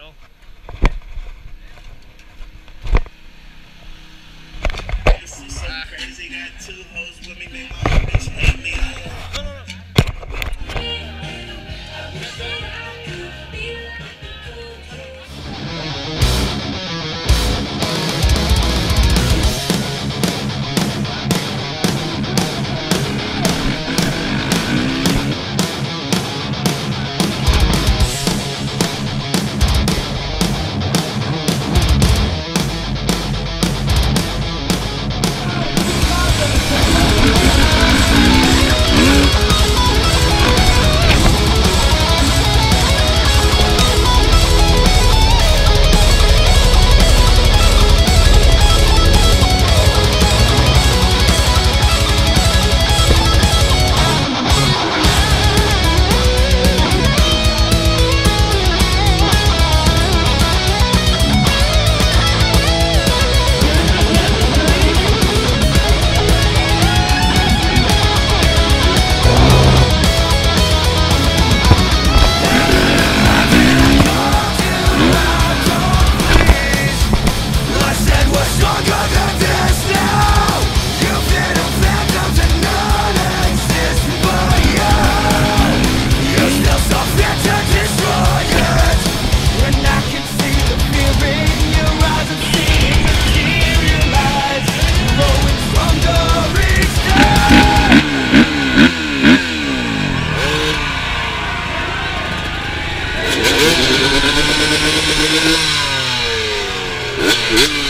No. This is so ah. crazy. Got two hoes with me, nigga. Yeah.